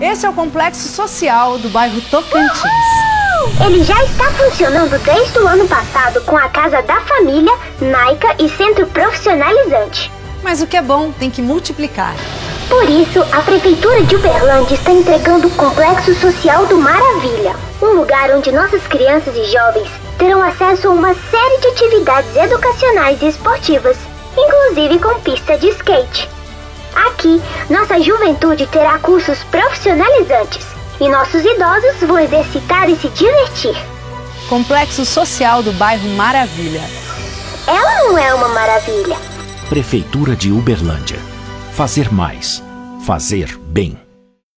Esse é o complexo social do bairro Tocantins. Ele já está funcionando desde o ano passado com a Casa da Família, Naica e Centro Profissionalizante. Mas o que é bom tem que multiplicar. Por isso, a Prefeitura de Uberlândia está entregando o Complexo Social do Maravilha, um lugar onde nossas crianças e jovens terão acesso a uma série de atividades educacionais e esportivas, inclusive com pista de skate. Aqui, nossa juventude terá cursos profissionalizantes e nossos idosos vão exercitar e se divertir. Complexo Social do bairro Maravilha. Ela não é uma maravilha. Prefeitura de Uberlândia. Fazer mais. Fazer bem.